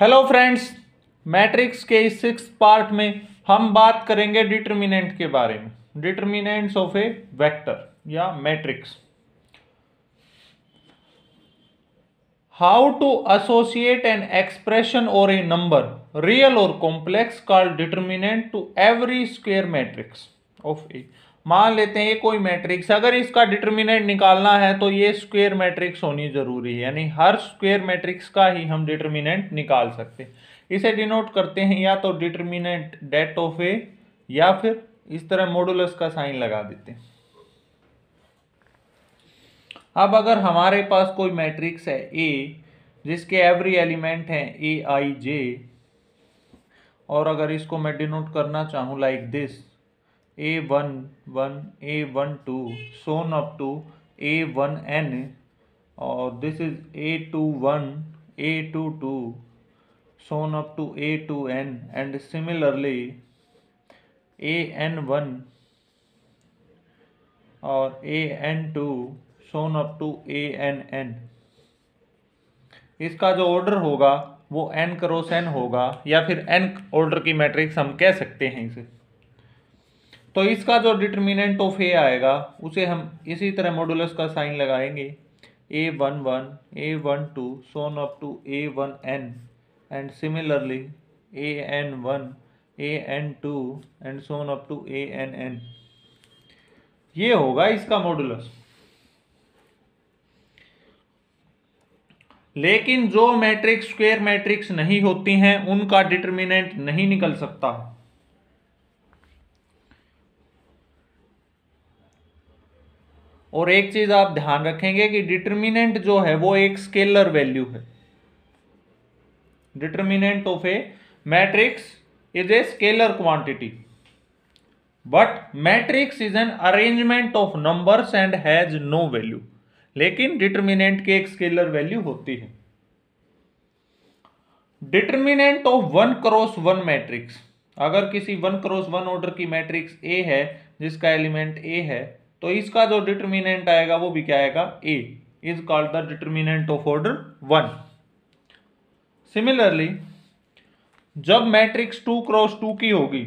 Hello friends matrix के इस six part में हम बात करेंगे डिटर्मिनेंट के बारे में डिटरमिनेंट्स ऑफ ए वेक्टर या matrix how to associate an expression और ए नंबर रियल और complex called determinant to every square matrix of a मान लेते हैं ये कोई मैट्रिक्स अगर इसका डिटर्मिनेंट निकालना है तो ये स्क्वायर मैट्रिक्स होनी ज़रूरी है यानी हर स्क्वायर मैट्रिक्स का ही हम डिटर्मिनेंट निकाल सकते हैं इसे डिनोट करते हैं या तो डिटर्मिनेंट डेट ऑफ ए या फिर इस तरह मॉडुलस का साइन लगा देते हैं अब अगर हमारे पास कोई मैट्रिक्स है ए जिसके एवरी एलिमेंट हैं ए आई जे और अगर इसको मैं डिनोट करना चाहूँ like this a one one a one two so on up to a one n और this is a two one a two two so on up to a two n and similarly a n one और a n two so on up to a n n इसका जो order होगा वो N cross N होगा या फिर N order की matrix हम कह सकते हैं इसे तो इसका जो डिटर्मिनेंट ऑफ ए आएगा उसे हम इसी तरह मॉडुलस का साइन लगाएंगे a one one a one two so on up to a one n and similarly a n one a n two and so on up to a n n ये होगा इसका modulus लेकिन जो matrix square matrix नहीं होती हैं उनका determinant नहीं निकल सकता और एक चीज़ आप ध्यान रखेंगे कि डिटर्मिनेंट जो है वो एक स्केलर वैल्यू है determinant of a matrix is a scalar quantity but matrix is an arrangement of numbers and has no value लेकिन डिटर्मिनेंट की एक स्केलर वैल्यू होती है determinant of one cross one matrix अगर किसी वन क्रॉस वन ऑर्डर की matrix ए है जिसका एलिमेंट ए है तो इसका जो डिटर्मिनेंट आएगा वो भी क्या आएगा A is called the determinant of order one similarly जब मैट्रिक्स टू क्रॉस टू की होगी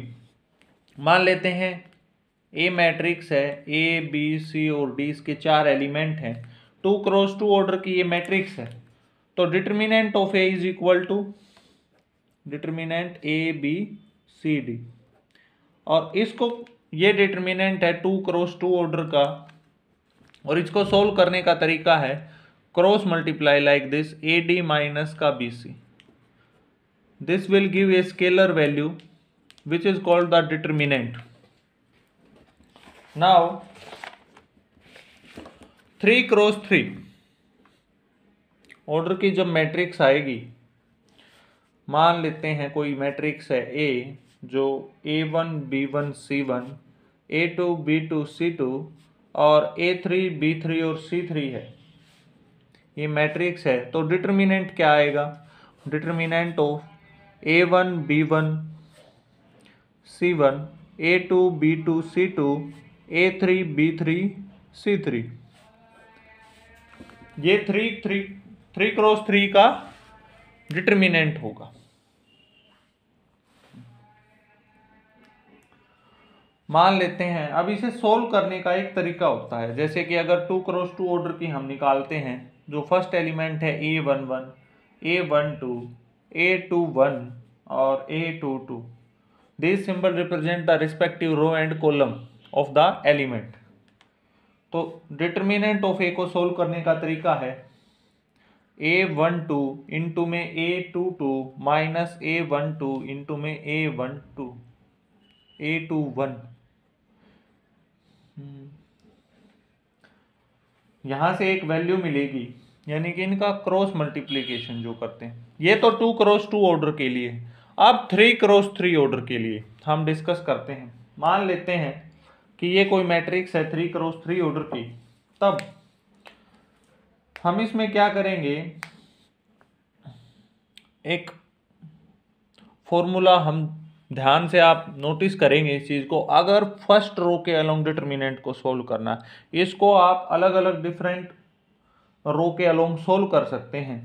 मान लेते हैं ए मैट्रिक्स है ए बी सी और डी इसके चार एलिमेंट हैं टू क्रॉस टू ऑर्डर की ये मैट्रिक्स है तो determinant of A is equal to determinant A B C D और इसको ये डिटर्मिनेंट है टू क्रॉस टू ऑर्डर का और इसको सोल्व करने का तरीका है cross multiply like this A D minus का B C this will give a scalar value which is called the determinant now three cross three order की जब मैट्रिक्स आएगी मान लेते हैं कोई मैट्रिक्स है ए जो a one b one c one a two b two c two और ए थ्री बी थ्री और सी थ्री है ये मैट्रिक्स है तो डिटर्मिनेंट क्या आएगा determinant of A one B one C one A two B two C two A three B three C three ये three three three cross three का determinant होगा मान लेते हैं अब इसे सोल्व करने का एक तरीका होता है जैसे कि अगर टू क्रॉस टू ऑर्डर की हम निकालते हैं जो फर्स्ट एलिमेंट है A one one A one two A two one और A two two this symbol represent the respective row and column of the element तो डिटर्मिनेंट ऑफ ए को solve करने का तरीका है ए वन टू इंटू में a two two minus a one two into में a one two a two one यहाँ से एक वैल्यू मिलेगी यानी कि इनका क्रॉस मल्टीप्लीकेशन जो करते हैं ये तो टू क्रॉस टू ऑर्डर के लिए अब थ्री क्रॉस थ्री ऑर्डर के लिए हम डिस्कस करते हैं मान लेते हैं कि ये कोई मैट्रिक्स है थ्री क्रॉस थ्री ऑर्डर की तब हम इसमें क्या करेंगे एक फॉर्मूला हम ध्यान से आप नोटिस करेंगे इस चीज़ को अगर फर्स्ट रो के अलोंग डिटर्मिनेंट को सोल्व करना है इसको आप अलग अलग डिफरेंट रो के अलोंग सोल्व कर सकते हैं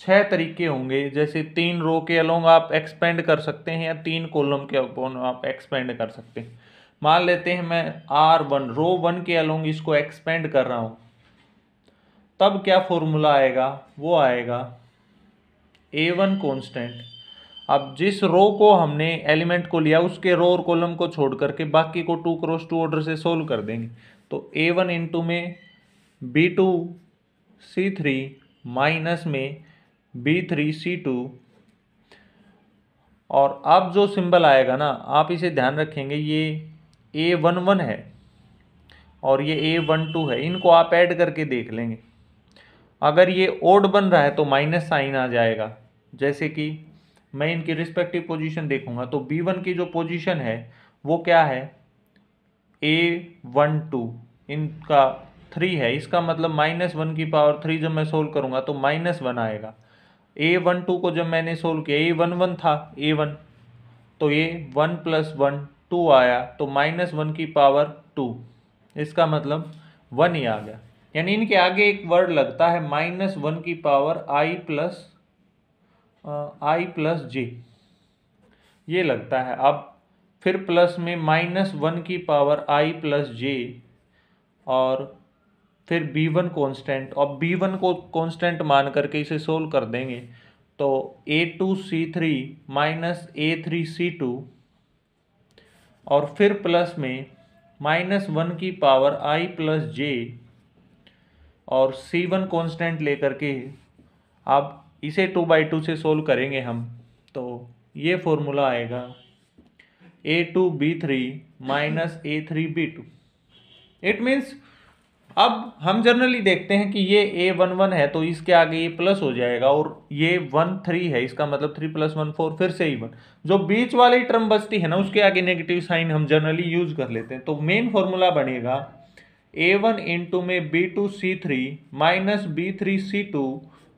छह तरीके होंगे जैसे तीन रो के अलोंग आप एक्सपेंड कर सकते हैं या तीन कॉलम के अपोन आप एक्सपेंड कर सकते हैं मान लेते हैं मैं आर वन रो वन के अलोंग इसको एक्सपेंड कर रहा हूँ तब क्या फॉर्मूला आएगा वो आएगा ए वन कॉन्स्टेंट अब जिस रो को हमने एलिमेंट को लिया उसके रो और कॉलम को छोड़ करके बाकी को टू क्रॉस टू ऑर्डर से सोल्व कर देंगे तो ए वन इंटू में B two C three minus में बी थ्री सी टू और अब जो सिंबल आएगा ना आप इसे ध्यान रखेंगे ये ए वन वन है और ये ए वन टू है इनको आप ऐड करके देख लेंगे अगर ये ओड बन रहा है तो माइनस साइन आ जाएगा जैसे कि मैं इनकी रिस्पेक्टिव पोजीशन देखूंगा तो बी वन की जो पोजीशन है वो क्या है ए वन टू इनका थ्री है इसका मतलब माइनस वन की पावर थ्री जब मैं सोल्व करूंगा तो माइनस वन आएगा ए वन टू को जब मैंने सोल्व किया ए वन वन था ए वन तो ये वन प्लस वन टू आया तो माइनस वन की पावर टू इसका मतलब वन ही आ गया यानी इनके आगे एक वर्ड लगता है माइनस वन की power I plus I plus J ये लगता है अब फिर प्लस में माइनस वन की पावर आई प्लस जे और फिर बी वन कॉन्स्टेंट और बी वन को कॉन्स्टेंट मान करके इसे सोल्व कर देंगे तो A two C three minus A three C two और फिर प्लस में माइनस वन की पावर आई प्लस जे और सी वन कॉन्स्टेंट लेकर के आप इसे टू बाई टू से सोल्व करेंगे हम तो ये फॉर्मूला आएगा A two B three minus A three B two it means अब हम जनरली देखते हैं कि ये ए वन वन है तो इसके आगे ये प्लस हो जाएगा और ये वन थ्री है इसका मतलब थ्री प्लस वन फोर फिर से ही वन जो बीच वाली टर्म बचती है ना उसके आगे नेगेटिव साइन हम जनरली यूज कर लेते हैं तो मेन फॉर्मूला बनेगा ए वन इंटू में B two C three minus B three C two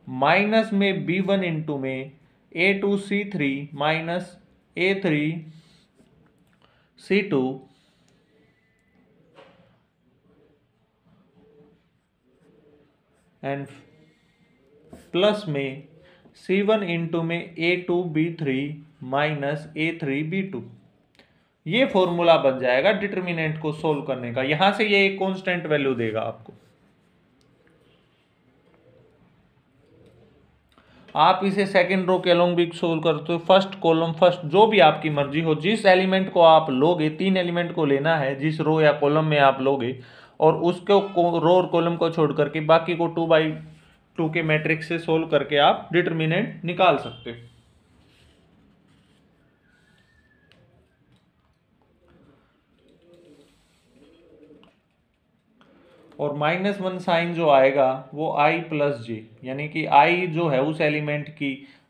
minus में बी वन इंटू में A two C three minus A three C two and plus में C one into में A two B three minus A three B two ये formula बन जाएगा determinant को solve करने का यहां से ये एक कॉन्स्टेंट वैल्यू देगा आपको आप इसे सेकेंड रो के अलोंग भी सोल्व करते हो फर्स्ट कॉलम फर्स्ट जो भी आपकी मर्जी हो जिस एलिमेंट को आप लोगे तीन एलिमेंट को लेना है जिस रो या कॉलम में आप लोगे और उसको रो और कॉलम को छोड़ करके बाकी को टू बाई टू के मैट्रिक्स से सोल्व करके आप डिटर्मिनेंट निकाल सकते हो और माइनस वन साइन जो आएगा वो आई प्लस जे यानी कि आई जो है उस एलिमेंट की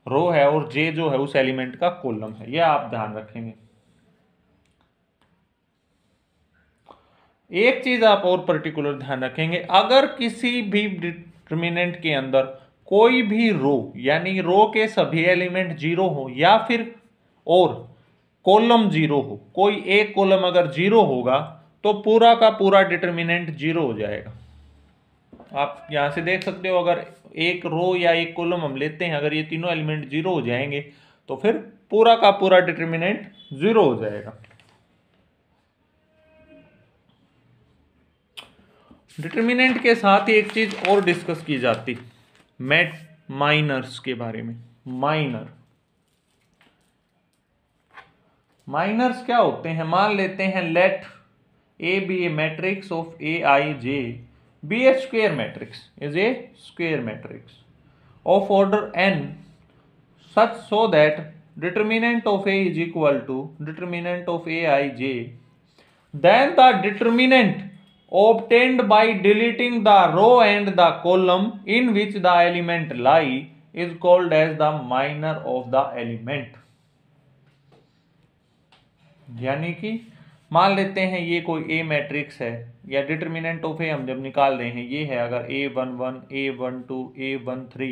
रो है और जे जो है उस एलिमेंट का कोलम है यह आप ध्यान रखेंगे एक चीज आप और पर्टिकुलर ध्यान रखेंगे अगर किसी भी डिटर्मिनेंट के अंदर कोई भी रो यानी रो के सभी एलिमेंट जीरो हो या फिर और कॉलम जीरो हो कोई एक कॉलम अगर जीरो होगा तो पूरा का पूरा डिटर्मिनेंट जीरो हो जाएगा आप यहाँ से देख सकते हो अगर एक रो या एक कॉलम हम लेते हैं अगर ये तीनों एलिमेंट जीरो हो जाएंगे तो फिर पूरा का पूरा डिटर्मिनेंट जीरो हो जाएगा डिटर्मिनेंट के साथ ही एक चीज़ और डिस्कस की जाती मैट माइनर्स के बारे में माइनर माइनर्स क्या होते हैं मान लेते हैं let A be a matrix of Aij, be a square matrix, is a square matrix of order n, such so that determinant of A is equal to determinant of Aij, then the determinant obtained by deleting the row and the column in which the element lie is called as the minor of the element. यानी कि मान लेते हैं ये कोई ए matrix है या determinant of ए हम जब निकाल रहे हैं ये है अगर A one one A one two A one three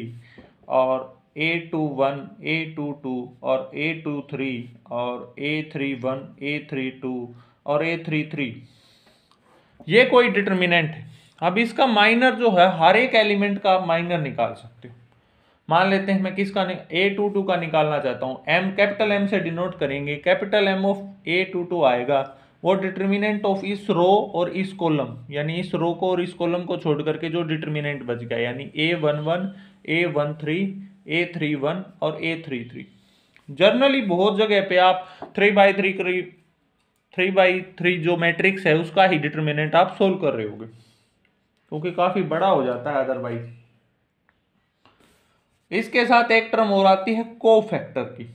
और A two one A two two और ए टू थ्री और A three one A three two और ए थ्री थ्री ये कोई डिटर्मिनेंट है अब इसका माइनर जो है हर एक एलिमेंट का माइनर निकाल सकते हो मान लेते हैं मैं किसका ए टू टू का निकालना चाहता हूँ एम कैपिटल एम से डिनोट करेंगे capital M of A two two आएगा वो डिटर्मिनेंट ऑफ इस रो और इस कॉलम यानी इस रो को और इस कॉलम को छोड़ करके जो डिटर्मिनेंट बच गया यानी A one one A one three A three one और ए थ्री थ्री जर्नली बहुत जगह पे आप थ्री बाई थ्री करीब थ्री बाई थ्री जो मैट्रिक्स है उसका ही डिटर्मिनेंट आप सोल्व कर रहे होगे क्योंकि काफ़ी बड़ा हो जाता है अदरवाइज इसके साथ एक टर्म और आती है को फैक्टर की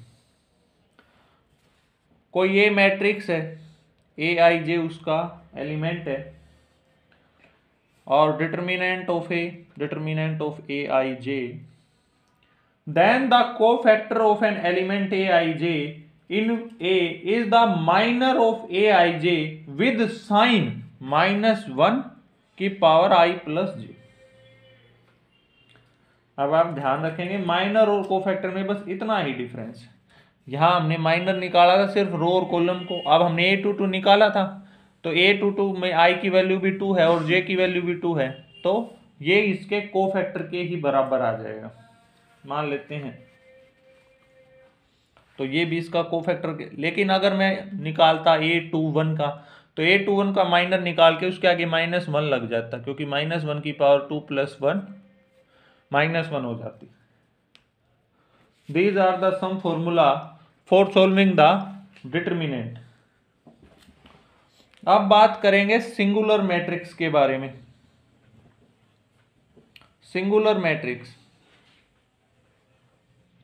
कोई ये मैट्रिक्स है ए आई जे उसका एलिमेंट है और determinant of A determinant of A I J then the cofactor of an element A I J in A is the minor of A I J with sign minus one की power आई plus J अब आप ध्यान रखेंगे minor और को factor में बस इतना ही डिफरेंस है यहाँ हमने माइनर निकाला था सिर्फ रो और कॉलम को अब हमने ए टू टू निकाला था तो ए टू टू में आई की वैल्यू भी टू है और जे की वैल्यू भी टू है तो ये इसके को फैक्टर के ही बराबर आ जाएगा मान लेते हैं तो ये भी इसका को फैक्टर के लेकिन अगर मैं निकालता ए टू वन का तो ए टू वन का माइनर निकाल के उसके आगे माइनस वन लग जाता क्योंकि माइनस वन की power two plus one minus one हो जाती these are the some formula for solving the determinant अब बात करेंगे सिंगुलर मैट्रिक्स के बारे में singular matrix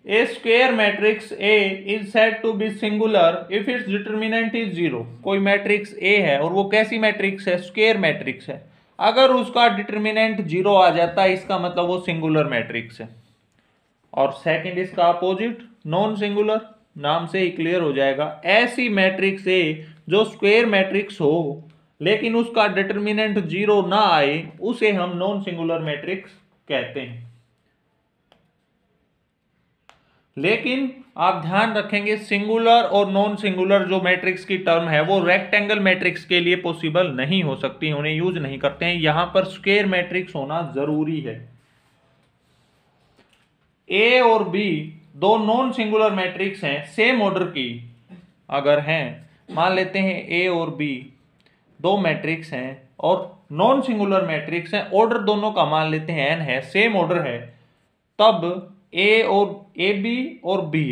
A square matrix A is said to be singular if its determinant is zero कोई matrix ए है और वो कैसी मैट्रिक्स है स्क्वेयर मैट्रिक्स है अगर उसका डिटर्मिनेंट जीरो आ जाता है इसका मतलब वो सिंगुलर मैट्रिक्स है और सेकंड इसका अपोजिट नॉन सिंगुलर नाम से ही क्लियर हो जाएगा ऐसी मैट्रिक्स ए जो स्क्वेयर मैट्रिक्स हो लेकिन उसका डिटर्मिनेंट जीरो ना आए उसे हम नॉन सिंगुलर मैट्रिक्स कहते हैं लेकिन आप ध्यान रखेंगे सिंगुलर और नॉन सिंगुलर जो मैट्रिक्स की टर्म है वो रेक्टेंगल मैट्रिक्स के लिए पॉसिबल नहीं हो सकती उन्हें यूज नहीं करते हैं यहां पर स्क्वेयर मैट्रिक्स होना जरूरी है ए और बी दो नॉन सिंगुलर मैट्रिक्स हैं सेम ऑर्डर की अगर हैं मान लेते हैं ए और बी दो मैट्रिक्स हैं और नॉन सिंगुलर मैट्रिक्स हैं ऑर्डर दोनों का मान लेते हैं एन है सेम ऑर्डर है तब ए और ए बी और B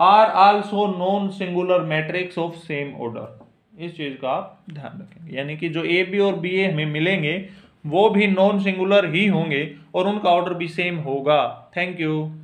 are also non singular matrix of same order इस चीज़ का आप ध्यान रखेंगे यानी कि जो ए बी और बी ए हमें मिलेंगे वो भी नॉन सिंगुलर ही होंगे और उनका ऑर्डर भी सेम होगा थैंक यू